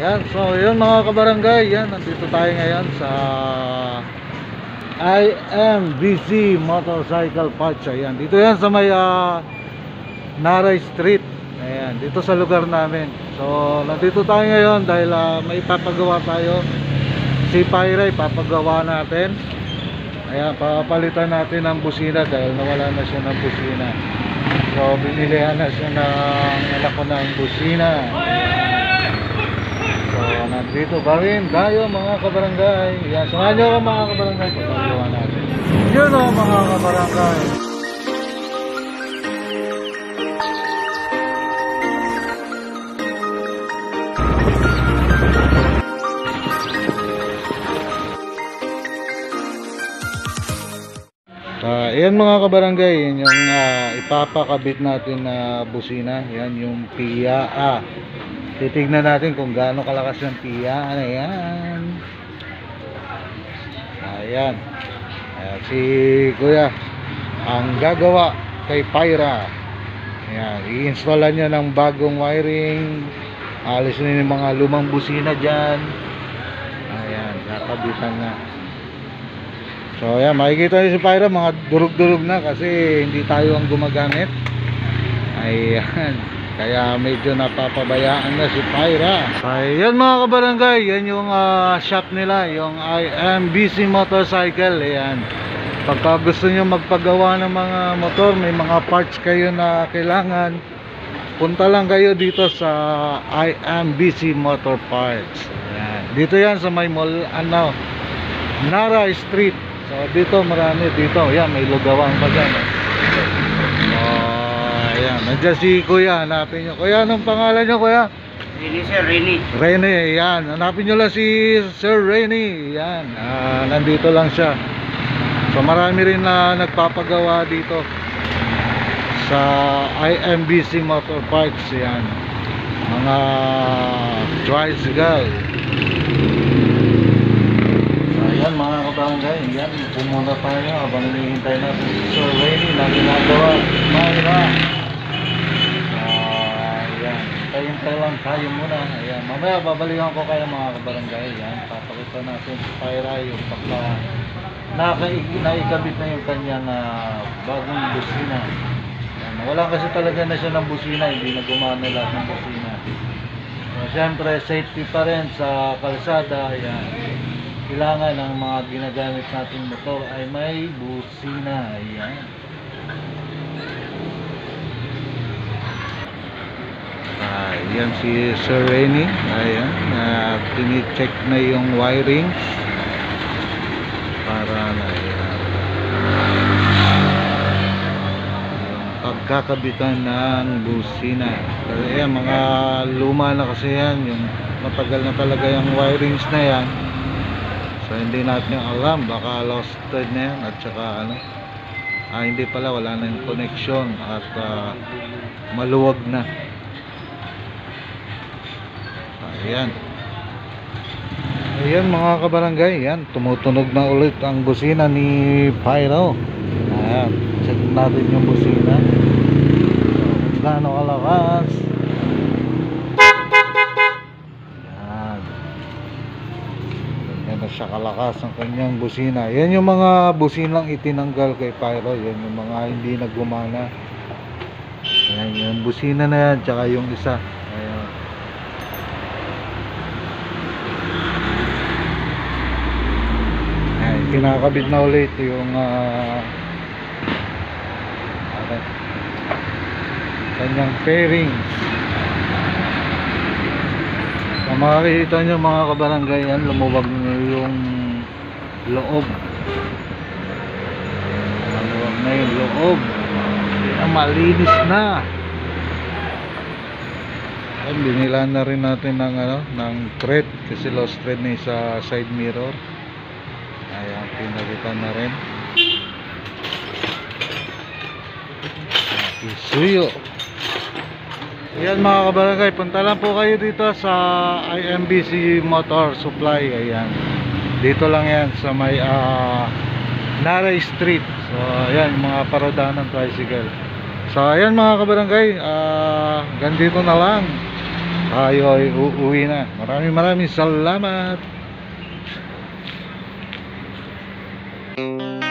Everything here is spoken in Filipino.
Yan, so yun mga kabarangay, yan, nandito tayo ngayon sa IMBC Motorcycle Parts. Ayan, dito yan sa may ah, Naray Street. Ayan, dito sa lugar namin. So, nandito tayo ngayon dahil ah, may papagawa tayo. Si Pyra, papagawa natin. Ayan, papalitan natin ng busina dahil nawala na siya ng busina. So, binilihan na siya ng anak ko ng busina. So, nandito pa rin tayo mga kabarangay. Yan, samahan nyo ako mga kabarangay. Natin. Yun o mga kabarangay. Ah, yan mga kabarangay, yan yung ah, ipapakabit natin na busina. Yan yung PIA. Titignan natin kung gaano kalakas yung PIA. Ano yan? Ayan. Ayan. Si Kuya ang gagawa kay Pyra. Ayan. I-installan niya ng bagong wiring. Alis na yung mga lumang busina dyan. Ayan. Kakabitan na. So ayan, makikita niyo si Pyra mga durug-durug na kasi hindi tayo ang gumagamit. Ayan. Kaya medyo napapabayaan na si Pyra. Ayan mga kabarangay, yan yung ah, shop nila, yung IMBC Motorcycle. Ayan. Pagka gusto nyo magpagawa ng mga motor, may mga parts kayo na kailangan, punta lang kayo dito sa IMBC Motor Parts. Ayan. Dito yan sa may mall, ano, Nara Street. So dito marami dito. Yan may lugawang pa dyan. Oh, ayan. Nandiyan si Kuya. Hanapin nyo. Kuya, anong pangalan nyo Kuya? Rini sir, Rini. Rene. Yan. Hanapin nyo lang si Sir Rene. Yan. Ah, nandito lang siya. So marami rin na nagpapagawa dito sa IMBC Motor Parts. Yan. Mga tricycle. Ayan mga kabarangay, yan, pumunta tayo habang hinihintay natin si Sir Rainy na ginagawa, Mayra. Hintay-hintay lang tayo muna. Ayan, mamaya babalikan ko kayo mga kabarangay. Ayan, papakita natin si Pyra yung pagka naikabit na yung kanyang ah, bagong busina. Ayan, wala kasi talaga na siya ng busina, hindi na gumana lahat ng busina. So, Siyempre, safety pa rin sa kalsada. Ayan kailangan ng mga ginagamit nating motor ay may busina. Ayan. Ah, yan si Sir Renny. Ayan. Uh, tinicheck na yung wiring para na ayan. Yung pagkakabitan ng busina. Kasi ayan, mga luma na kasi yan. Yung matagal na talaga yung wirings na yan. So hindi natin alam baka lost na yan at saka ano ah, hindi pala wala na yung connection at ah, maluwag na ayan ayan mga kabarangay yan tumutunog na ulit ang busina ni Pyro ayan check natin yung busina so, gaano kalakas ayan Ganyan na siya kalakas ang kanyang busina. Yan yung mga businang itinanggal kay Pyro. Yan yung mga hindi nagumana. Yan yung busina na yan. Tsaka yung isa. Ayan. Ayan, kinakabit na ulit yung ano, kanyang fairings. Kung makikita nyo mga kabarangay yan, lumuwag nyo yung loob. Lumuwag na yung loob. Yan, malinis na. Yan, binila na rin natin ng, ano, ng thread kasi lost thread na sa side mirror. Ayan, pinagitan na rin. Isuyo. Ayan mga kabarangay, punta lang po kayo dito sa IMBC Motor Supply. Ayan. Dito lang yan sa may ah, Naray Street. So ayan, mga parodahan ng tricycle. So ayan mga kabarangay, ah, ganito na lang. tayo ay uuwi na. Maraming maraming salamat. thank you